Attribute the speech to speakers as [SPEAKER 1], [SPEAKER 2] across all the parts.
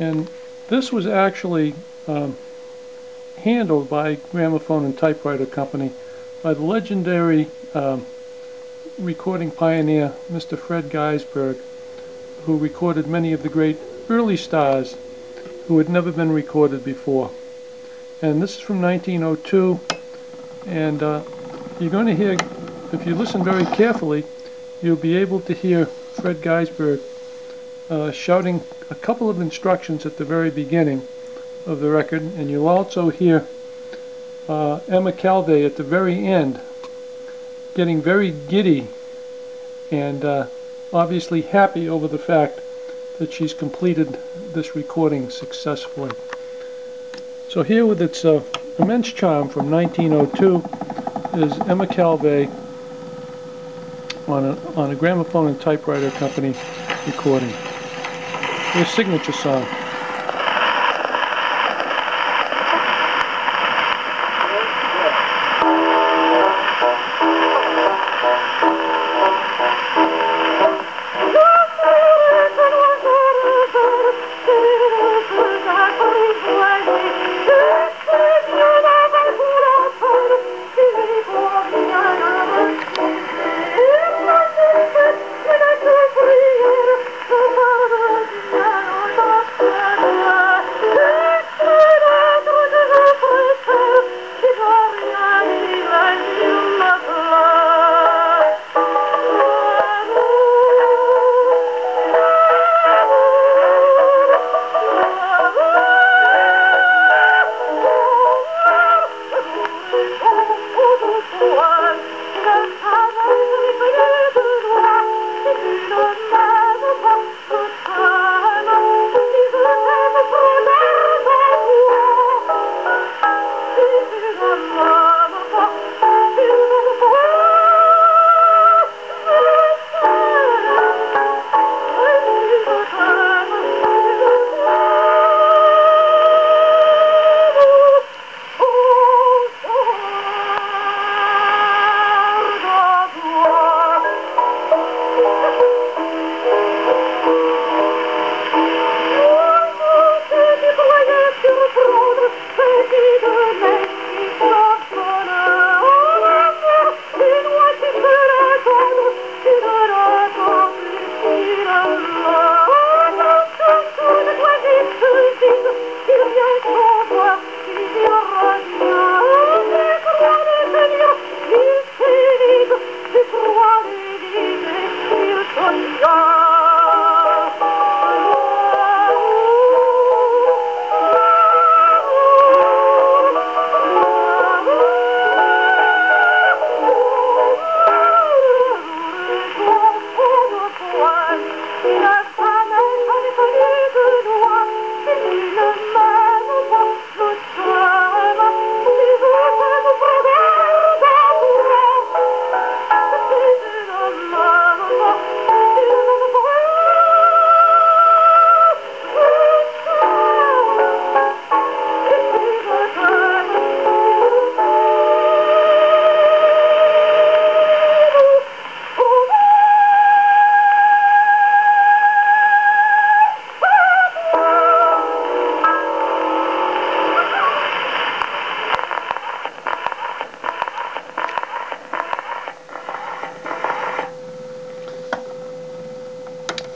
[SPEAKER 1] And this was actually um, handled by Gramophone and Typewriter Company by the legendary um, recording pioneer Mr. Fred Gaisberg who recorded many of the great early stars who had never been recorded before. And this is from 1902 and uh, you're going to hear, if you listen very carefully, you'll be able to hear Fred Gaisberg uh, shouting a couple of instructions at the very beginning of the record and you'll also hear uh, Emma Calvé at the very end getting very giddy and uh, obviously happy over the fact that she's completed this recording successfully. So here with its uh, immense charm from 1902 is Emma Calvé on a, on a gramophone and typewriter company recording. Their signature song.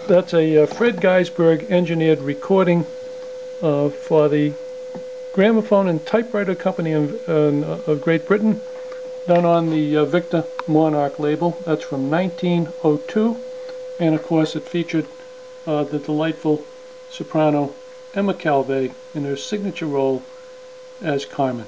[SPEAKER 1] That's a uh, Fred Gaisberg engineered recording uh, for the Gramophone and Typewriter Company of, uh, of Great Britain done on the uh, Victor Monarch label. That's from 1902 and of course it featured the delightful soprano Emma Calvé in her signature role as Carmen.